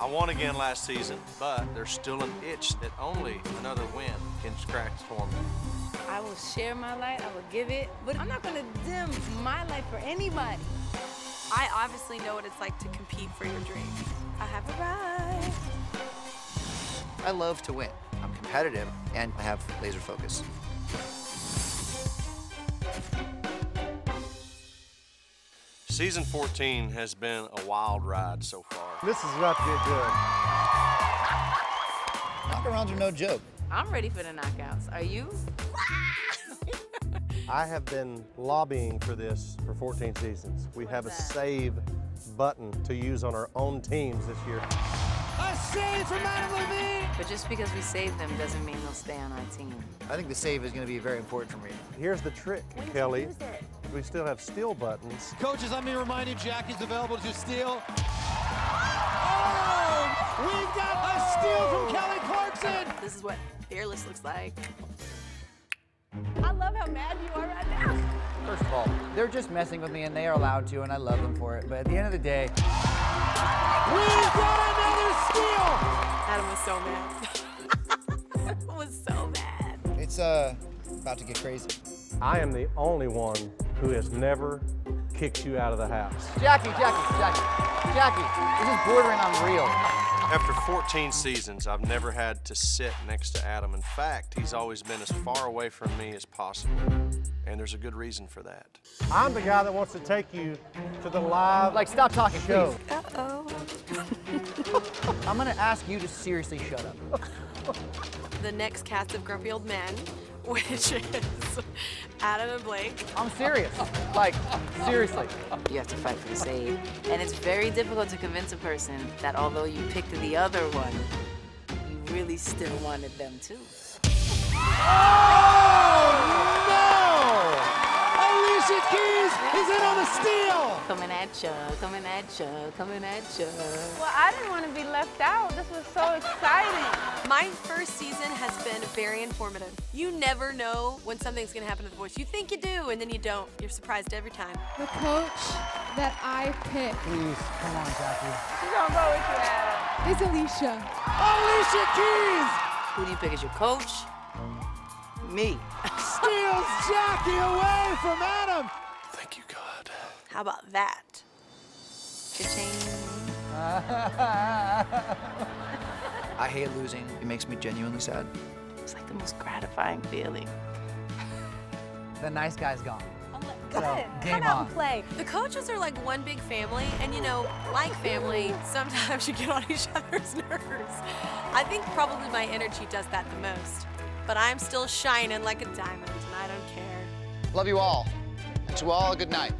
I won again last season, but there's still an itch that only another win can scratch for me. I will share my light, I will give it, but I'm not gonna dim my light for anybody. I obviously know what it's like to compete for your dreams. I have arrived. I love to win. I'm competitive and I have laser focus. Season 14 has been a wild ride so far. This is about to get good. Knockarounds are no joke. I'm ready for the knockouts. Are you? I have been lobbying for this for 14 seasons. We have a that? save button to use on our own teams this year. A save from Adam Levine! But just because we save them doesn't mean they'll stay on our team. I think the save is going to be very important for me. Here's the trick, Kelly. We still have steal buttons. Coaches, let me remind you, Jackie's available to steal. Oh! We've got a steal from Kelly Clarkson! This is what fearless looks like. I love how mad you are right now. First of all, they're just messing with me and they are allowed to and I love them for it. But at the end of the day, We've got another steal! Adam was so mad. Adam was so mad. it's uh about to get crazy. I am the only one who has never kicked you out of the house. Jackie, Jackie, Jackie, Jackie, this is bordering on real. After 14 seasons, I've never had to sit next to Adam. In fact, he's always been as far away from me as possible. And there's a good reason for that. I'm the guy that wants to take you to the live Like, stop talking, show. please. Uh-oh. I'm gonna ask you to seriously shut up. The next cast of Grumpy Old Men, which is Adam and Blake. I'm serious. Like, seriously. You have to fight for the save. And it's very difficult to convince a person that although you picked the other one, you really still wanted them too. Oh! Keys is in on the steal! Coming at ya, coming at ya, coming at ya. Well, I didn't want to be left out. This was so exciting. My first season has been very informative. You never know when something's gonna happen to the voice. You think you do, and then you don't. You're surprised every time. The coach that I pick Please, come on, Jackie. She's gonna go with you, Adam. is Alicia. Alicia Keys Who do you pick as your coach? Me. steals Jackie away from Adam! Thank you, God. How about that? Ka-ching. I hate losing. It makes me genuinely sad. It's like the most gratifying feeling. The nice guy's gone. Good. game Come out on. and play. The coaches are like one big family, and you know, like family, sometimes you get on each other's nerves. I think probably my energy does that the most. But I'm still shining like a diamond, and I don't care. Love you all. To all, good night.